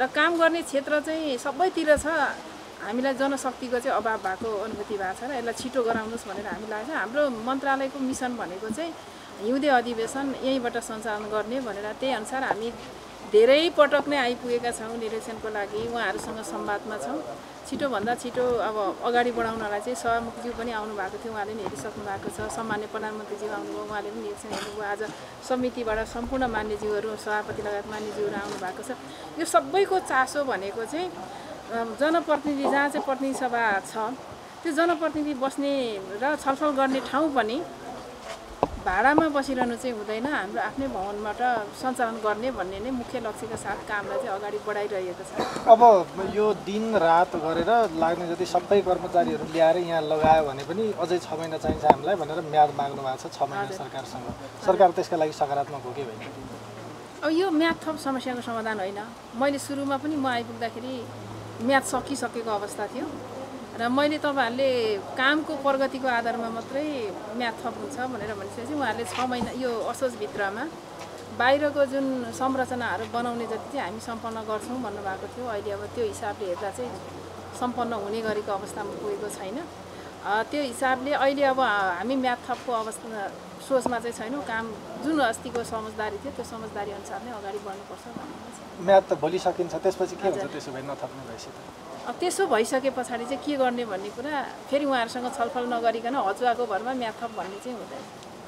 र काम गर्ने क्षेत्र चाहिँ सबैतिर छ। हामीलाई जनशक्तिको चाहिँ अभाव भएको अनुभूति भएको छ र यसलाई छिटो गराउनुहोस् भनेर हामी लाग्छ हाम्रो मन्त्रालयको मिसन भनेको चाहिँ हिउँदे अधिवेशन यहीँबाट सञ्चालन गर्ने भनेर त्यही अनुसार हामी धेरै पटक नै आइपुगेका छौँ निरीक्षणको लागि। उहाँहरूसँग संवादमा छौँ। छिटोभन्दा छिटो अब अगाडि बढाउनलाई चाहिँ सभामुखज्यू पनि आउनु भएको थियो। उहाँले पनि हेरिसक्नु भएको छ। सम्मान्य प्रधानमन्त्रीज्यू आउनुभयो। उहाँले पनि निरीक्षण हेर्नुभयो। आज समितिबाट सम्पूर्ण मान्यज्यूहरू सभापति लगायत मान्यज्यूहरू आउनु भएको छ। यो सबैको चासो भनेको चाहिँ जनप्रतिनिधि जहाँ चाहिँ प्रतिनिधि सभा छ त्यो जनप्रतिनिधि बस्ने र छलफल गर्ने ठाउँ पनि भाडामा बसिरहनु चाहिँ हुँदैन। हाम्रो आफ्नै भवनबाट सञ्चालन गर्ने भन्ने नै मुख्य लक्ष्यका साथ कामलाई चाहिँ अगाडि बढाइरहेको छ। अब यो दिन रात गरेर लाग्ने जति सबै कर्मचारीहरू ल्याएर यहाँ लगायो भने पनि अझै छ महिना चाहिन्छ हामीलाई भनेर म्याद माग्नु भएको छ छ महिना सरकारसँग। सरकार त्यसका लागि सकारात्मक हो कि होइन अब यो म्याथ थप समस्याको समाधान होइन। मैले सुरुमा पनि म आइपुग्दाखेरि म्याथ सकिसकेको अवस्था थियो। र मैले तपाईँहरूले कामको प्रगतिको आधारमा मात्रै म्याथ थप हुन्छ भनेर भनिसकेपछि उहाँहरूले छ महिना यो असोजभित्रमा बाहिरको जुन संरचनाहरू बनाउने जति चाहिँ हामी सम्पन्न गर्छौँ भन्नुभएको थियो अहिले अब त्यो हिसाबले हेर्दा चाहिँ सम्पन्न हुने गरेको अवस्थामा पुगेको छैन। त्यो हिसाबले अहिले अब हामी म्याथ थपको अवस्था सोचमा चाहिँ छैनौँ। काम जुन अस्तिको समझदारी थियो त्यो समझदारी अनुसार नै अगाडि बढ्नुपर्छ भन्ने छ। म्याद त भोलि सकिन्छ त्यसपछि के हुन्छ? त्यसो भए नथप्ने भएपछि त। अब त्यसो भइसके पछाडि चाहिँ के गर्ने भन्ने कुरा फेरि उहाँहरूसँग छलफल नगरिकन हचुवाको भरमा म्याथ थप भन्ने चाहिँ हुँदैन।